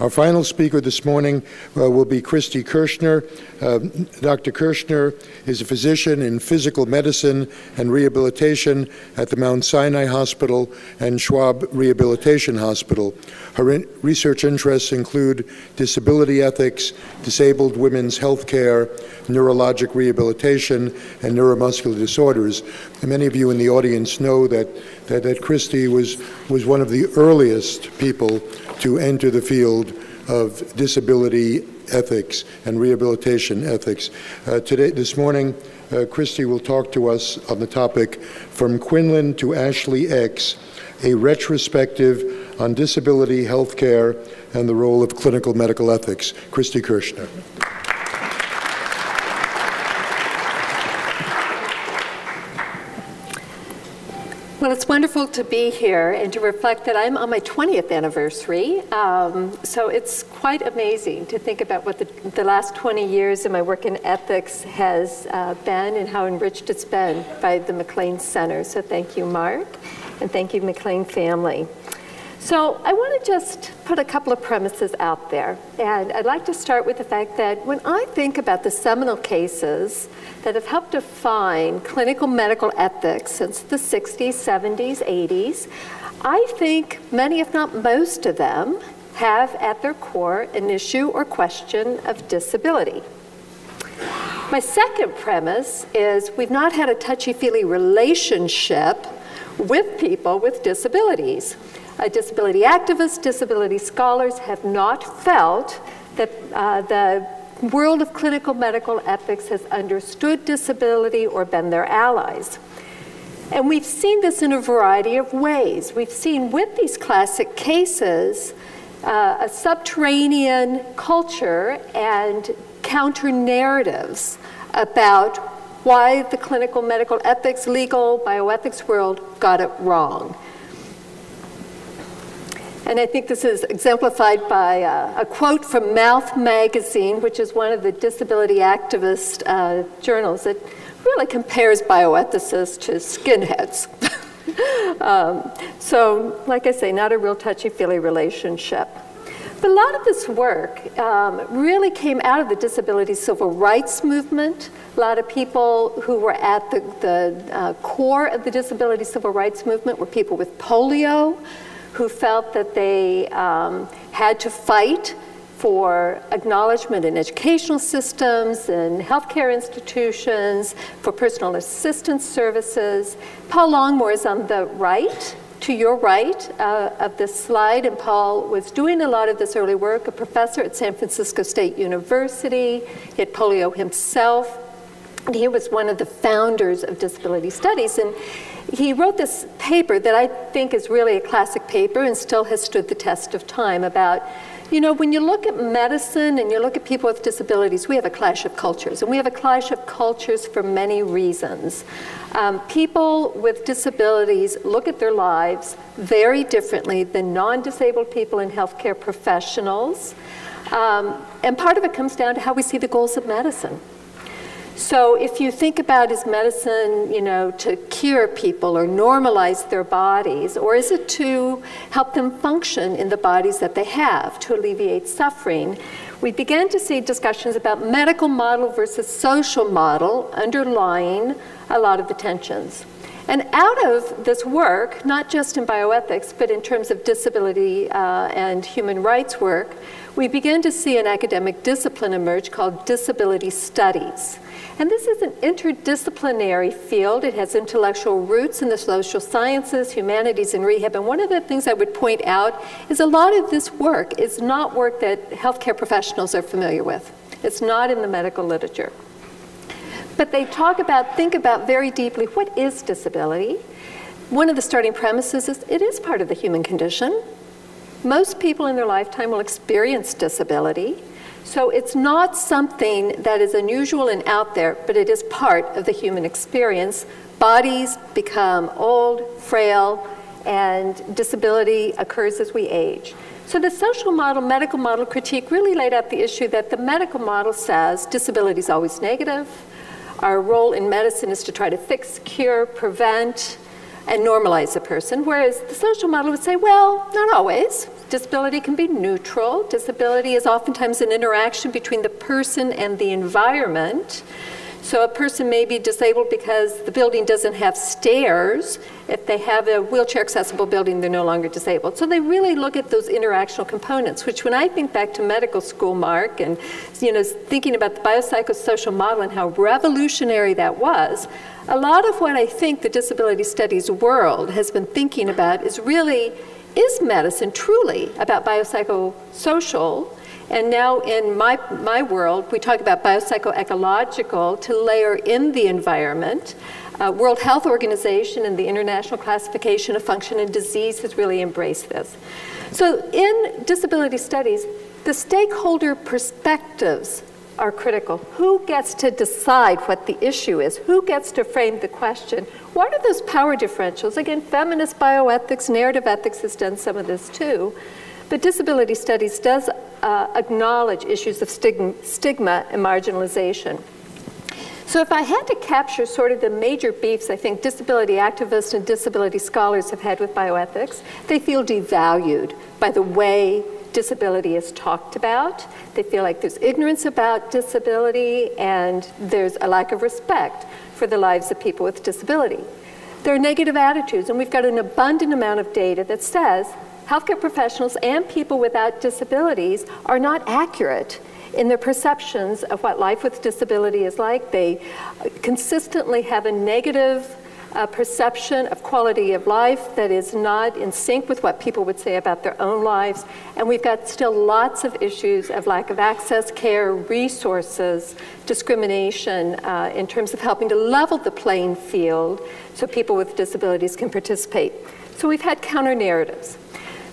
Our final speaker this morning uh, will be Kristi Kirschner. Uh, Dr. Kirschner is a physician in physical medicine and rehabilitation at the Mount Sinai Hospital and Schwab Rehabilitation Hospital. Her in research interests include disability ethics, disabled women's health care, neurologic rehabilitation, and neuromuscular disorders. And many of you in the audience know that, that, that Kristi was, was one of the earliest people to enter the field of disability ethics and rehabilitation ethics. Uh, today, this morning, uh, Kristi will talk to us on the topic From Quinlan to Ashley X, a retrospective on disability health care and the role of clinical medical ethics. Kristi Kirschner. It's wonderful to be here and to reflect that I'm on my 20th anniversary. Um, so it's quite amazing to think about what the, the, last 20 years of my work in ethics has uh, been and how enriched it's been by the MacLean Center. So thank you, Mark, and thank you, MacLean family. So I want to just put a couple of premises out there. And I'd like to start with the fact that when I think about the seminal cases that have helped define clinical medical ethics since the 60s, 70s, 80s, I think many, if not most of them, have at their core an issue or question of disability. My second premise is we've not had a touchy-feely relationship with people with disabilities. Uh, disability activists, disability scholars have not felt that uh, the world of clinical medical ethics has understood disability or been their allies. And we've seen this in a variety of ways. We've seen with these classic cases uh, a subterranean culture and counter narratives about why the clinical medical ethics, legal, bioethics world got it wrong. And I think this is exemplified by uh, a quote from Mouth Magazine, which is one of the disability activist uh, journals that really compares bioethicists to skinheads. um, so, like I say, not a real touchy-feely relationship. But a lot of this work um, really came out of the disability civil rights movement. A lot of people who were at the, the uh, core of the disability civil rights movement were people with polio, who felt that they um, had to fight for acknowledgement in educational systems and healthcare institutions, for personal assistance services. Paul Longmore is on the right, to your right uh, of this slide, and Paul was doing a lot of this early work, a professor at San Francisco State University. He had polio himself. And he was one of the founders of disability studies. And he wrote this paper that I think is really a classic paper and still has stood the test of time about, you know, when you look at medicine and you look at people with disabilities, we have a clash of cultures. And we have a clash of cultures for many reasons. Um, people with disabilities look at their lives very differently than non-disabled people and healthcare professionals. Um, and part of it comes down to how we see the goals of medicine. So if you think about is medicine, you know, to cure people or normalize their bodies, or is it to help them function in the bodies that they have, to alleviate suffering? We began to see discussions about medical model versus social model underlying a lot of the tensions. And out of this work, not just in bioethics, but in terms of disability uh, and human rights work, we began to see an academic discipline emerge called disability studies. And this is an interdisciplinary field. It has intellectual roots in the social sciences, humanities, and rehab. And one of the things I would point out is a lot of this work is not work that healthcare professionals are familiar with. It's not in the medical literature. But they talk about, think about very deeply, what is disability? One of the starting premises is it is part of the human condition. Most people in their lifetime will experience disability. So it's not something that is unusual and out there, but it is part of the human experience. Bodies become old, frail, and disability occurs as we age. So the social model, medical model critique really laid out the issue that the medical model says disability is always negative. Our role in medicine is to try to fix, cure, prevent, and normalize a person, whereas the social model would say, well, not always. Disability can be neutral. Disability is oftentimes an interaction between the person and the environment. So a person may be disabled because the building doesn't have stairs. If they have a wheelchair accessible building, they're no longer disabled. So they really look at those interactional components, which when I think back to medical school, Mark, and you know, thinking about the biopsychosocial model and how revolutionary that was, a lot of what I think the disability studies world has been thinking about is really, is medicine truly about biopsychosocial and now in my, my world, we talk about biopsychoecological to layer in the environment. Uh, World Health Organization and the International Classification of Function and Disease has really embraced this. So in disability studies, the stakeholder perspectives are critical. Who gets to decide what the issue is? Who gets to frame the question? What are those power differentials? Again, feminist bioethics, narrative ethics has done some of this too. But disability studies does uh, acknowledge issues of stigma, stigma and marginalization. So if I had to capture sort of the major beefs I think disability activists and disability scholars have had with bioethics, they feel devalued by the way disability is talked about. They feel like there's ignorance about disability and there's a lack of respect for the lives of people with disability. There are negative attitudes, and we've got an abundant amount of data that says healthcare professionals and people without disabilities are not accurate in their perceptions of what life with disability is like. They consistently have a negative uh, perception of quality of life that is not in sync with what people would say about their own lives. And we've got still lots of issues of lack of access, care, resources, discrimination uh, in terms of helping to level the playing field so people with disabilities can participate. So we've had counter narratives.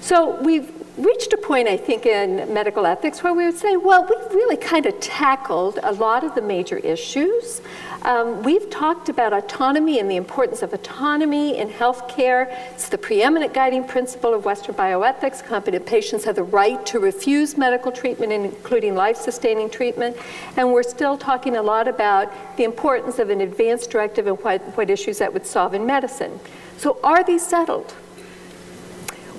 So we've reached a point, I think, in medical ethics where we would say, well, we've really kind of tackled a lot of the major issues. Um, we've talked about autonomy and the importance of autonomy in healthcare. It's the preeminent guiding principle of Western bioethics. Competent patients have the right to refuse medical treatment, including life sustaining treatment. And we're still talking a lot about the importance of an advance directive and what, what issues that would solve in medicine. So, are these settled?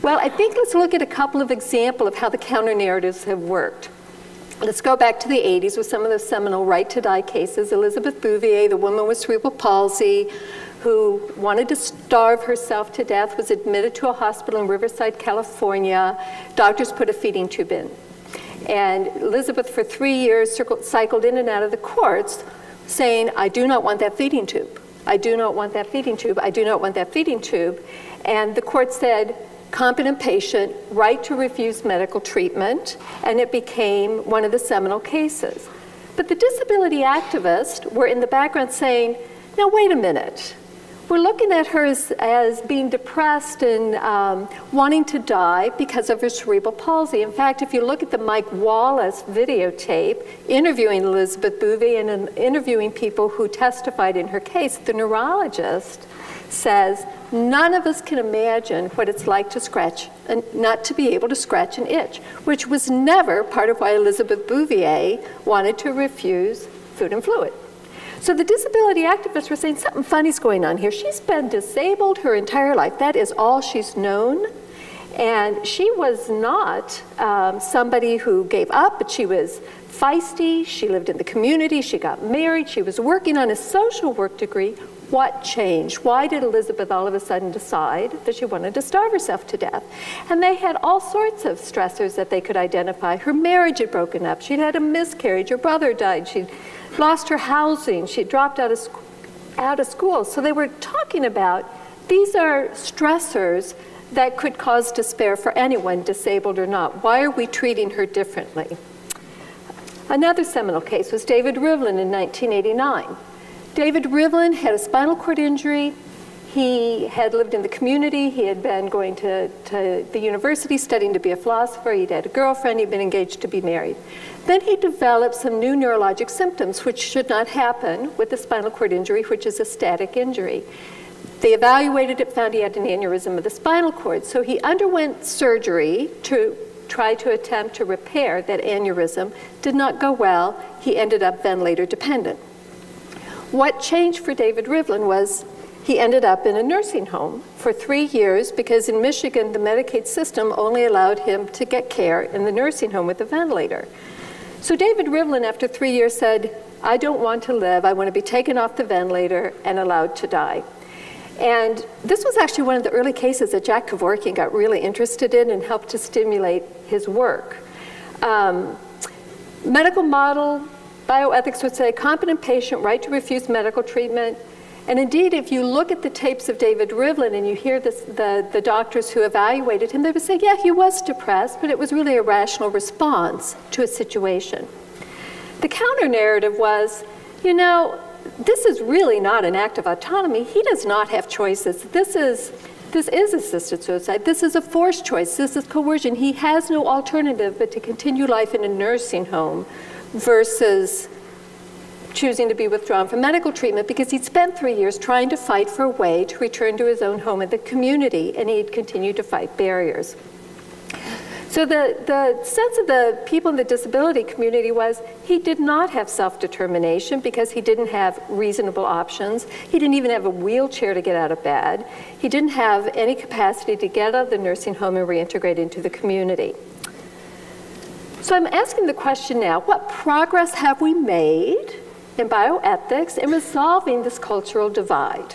Well, I think let's look at a couple of examples of how the counter narratives have worked. Let's go back to the 80s with some of the seminal right to die cases. Elizabeth Bouvia, the woman with cerebral palsy, who wanted to starve herself to death, was admitted to a hospital in Riverside, California. Doctors put a feeding tube in. And Elizabeth, for three years, cycled in and out of the courts saying, I do not want that feeding tube. I do not want that feeding tube. I do not want that feeding tube. And the court said, competent patient right to refuse medical treatment, and it became one of the seminal cases. But the disability activists were in the background saying, now wait a minute. We're looking at her as, as being depressed and um, wanting to die because of her cerebral palsy. In fact, if you look at the Mike Wallace videotape interviewing Elizabeth Bouvia and interviewing people who testified in her case, the neurologist says, None of us can imagine what it's like to scratch and not to be able to scratch an itch, which was never part of why Elizabeth Bouvia wanted to refuse food and fluid. So the disability activists were saying something funny's going on here. She's been disabled her entire life. That is all she's known. And she was not um, somebody who gave up, but she was feisty. She lived in the community. She got married. She was working on a social work degree what changed? Why did Elizabeth all of a sudden decide that she wanted to starve herself to death? And they had all sorts of stressors that they could identify. Her marriage had broken up. She'd had a miscarriage. Her brother died. She'd lost her housing. She'd dropped out of, out of school. So they were talking about these are stressors that could cause despair for anyone, disabled or not. Why are we treating her differently? Another seminal case was David Rivlin in 1989. David Rivlin had a spinal cord injury. He had lived in the community. He had been going to, to the university studying to be a philosopher. He'd had a girlfriend. He'd been engaged to be married. Then he developed some new neurologic symptoms, which should not happen with a spinal cord injury, which is a static injury. They evaluated it, found he had an aneurysm of the spinal cord. So he underwent surgery to try to attempt to repair that aneurysm. Did not go well. He ended up ventilator dependent. What changed for David Rivlin was he ended up in a nursing home for three years because in Michigan, the Medicaid system only allowed him to get care in the nursing home with a ventilator. So David Rivlin, after three years, said, I don't want to live. I want to be taken off the ventilator and allowed to die. And this was actually one of the early cases that Jack Kevorkian got really interested in and helped to stimulate his work. Um, medical model, bioethics would say competent patient, right to refuse medical treatment. And indeed, if you look at the tapes of David Rivlin and you hear this, the, the doctors who evaluated him, they would say, yeah, he was depressed, but it was really a rational response to a situation. The counter narrative was, you know, this is really not an act of autonomy. He does not have choices. This is, this is assisted suicide. This is a forced choice. This is coercion. He has no alternative but to continue life in a nursing home versus choosing to be withdrawn from medical treatment because he'd spent three years trying to fight for a way to return to his own home in the community, and he'd continued to fight barriers. So the, the sense of the people in the disability community was he did not have self-determination because he didn't have reasonable options. He didn't even have a wheelchair to get out of bed. He didn't have any capacity to get out of the nursing home and reintegrate into the community. So I'm asking the question now, what progress have we made in bioethics in resolving this cultural divide?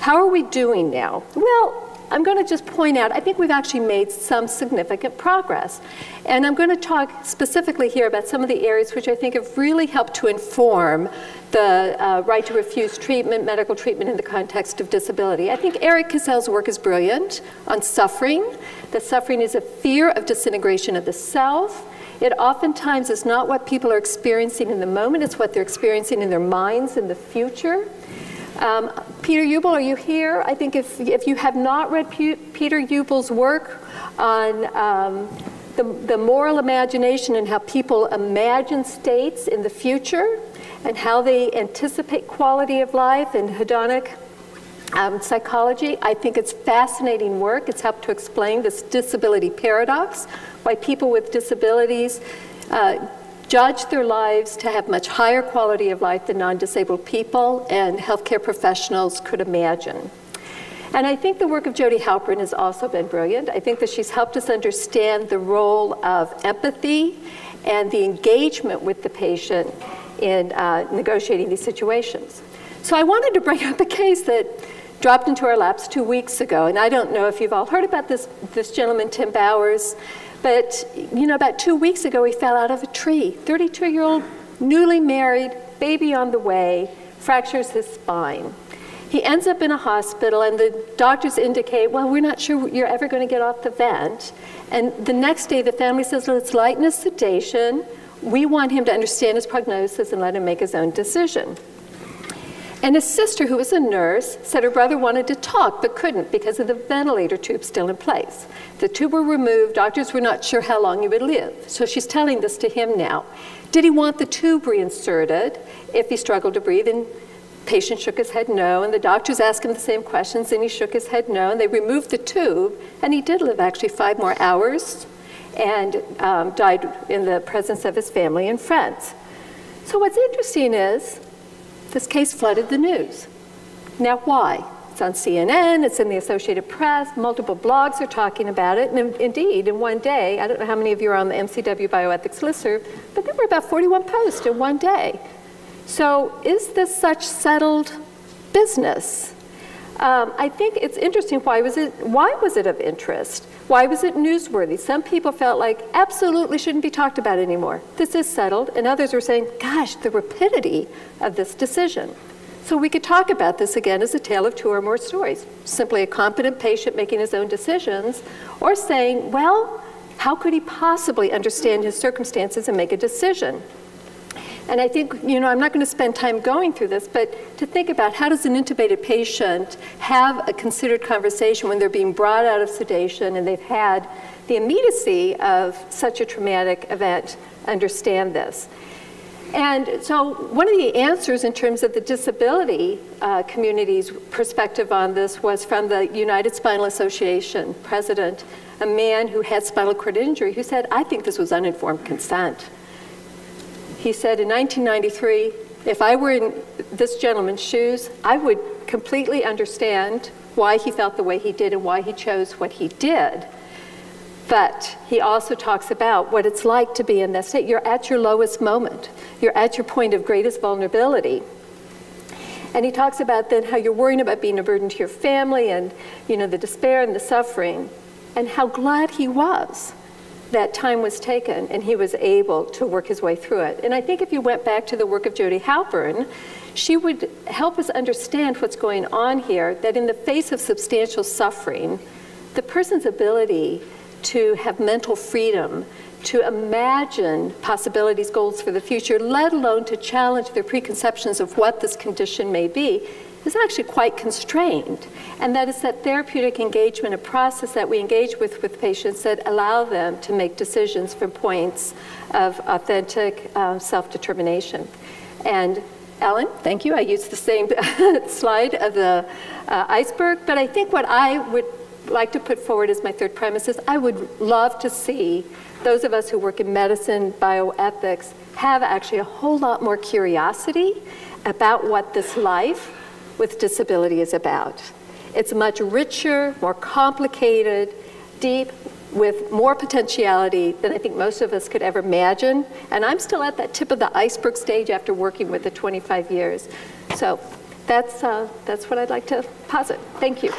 How are we doing now? Well, I'm going to just point out, I think we've actually made some significant progress. And I'm going to talk specifically here about some of the areas which I think have really helped to inform the uh, right to refuse treatment, medical treatment in the context of disability. I think Eric Cassell's work is brilliant on suffering, that suffering is a fear of disintegration of the self. It oftentimes is not what people are experiencing in the moment, it's what they're experiencing in their minds in the future. Um, Peter Ubel, are you here? I think if, if you have not read P Peter Ubel's work on um, the, the moral imagination and how people imagine states in the future and how they anticipate quality of life and hedonic um, psychology, I think it's fascinating work. It's helped to explain this disability paradox, why people with disabilities uh, judge their lives to have much higher quality of life than non-disabled people and healthcare professionals could imagine. And I think the work of Jody Halpern has also been brilliant. I think that she's helped us understand the role of empathy and the engagement with the patient in uh, negotiating these situations. So I wanted to bring up a case that dropped into our laps two weeks ago. And I don't know if you've all heard about this, this gentleman, Tim Bowers. But, you know, about two weeks ago, he fell out of a tree. 32 year old, newly married, baby on the way, fractures his spine. He ends up in a hospital, and the doctors indicate, well, we're not sure you're ever going to get off the vent. And the next day, the family says, let's lighten his sedation. We want him to understand his prognosis and let him make his own decision. And his sister, who was a nurse, said her brother wanted to talk but couldn't because of the ventilator tube still in place. The tube were removed, doctors were not sure how long he would live. So she's telling this to him now. Did he want the tube reinserted if he struggled to breathe? And patient shook his head no, and the doctors asked him the same questions, and he shook his head no, and they removed the tube, and he did live actually five more hours and um, died in the presence of his family and friends. So what's interesting is this case flooded the news. Now, why? It's on CNN, it's in the Associated Press, multiple blogs are talking about it, and indeed, in one day, I don't know how many of you are on the MCW Bioethics listserv, but there were about 41 posts in one day. So, is this such settled business? Um, I think it's interesting. Why was it? Why was it of interest? Why was it newsworthy? Some people felt like absolutely shouldn't be talked about anymore. This is settled, and others were saying, "Gosh, the rapidity of this decision." So we could talk about this again as a tale of two or more stories. Simply a competent patient making his own decisions, or saying, "Well, how could he possibly understand his circumstances and make a decision?" And I think, you know, I'm not going to spend time going through this, but to think about how does an intubated patient have a considered conversation when they're being brought out of sedation and they've had the immediacy of such a traumatic event understand this. And so one of the answers in terms of the disability uh, community's perspective on this was from the United Spinal Association president, a man who had spinal cord injury, who said, I think this was uninformed consent. He said in 1993, if I were in this gentleman's shoes, I would completely understand why he felt the way he did and why he chose what he did. But he also talks about what it's like to be in that state. You're at your lowest moment, you're at your point of greatest vulnerability. And he talks about then how you're worrying about being a burden to your family and you know the despair and the suffering, and how glad he was that time was taken and he was able to work his way through it. And I think if you went back to the work of Jody Halpern, she would help us understand what's going on here, that in the face of substantial suffering, the person's ability to have mental freedom, to imagine possibilities, goals for the future, let alone to challenge their preconceptions of what this condition may be, is actually quite constrained. And that is that therapeutic engagement, a process that we engage with with patients that allow them to make decisions from points of authentic uh, self-determination. And Ellen, thank you. I used the same slide of the uh, iceberg, but I think what I would like to put forward as my third premise is I would love to see those of us who work in medicine, bioethics, have actually a whole lot more curiosity about what this life with disability is about. It's much richer, more complicated, deep, with more potentiality than I think most of us could ever imagine. And I'm still at that tip of the iceberg stage after working with it 25 years. So that's, uh, that's what I'd like to posit. Thank you.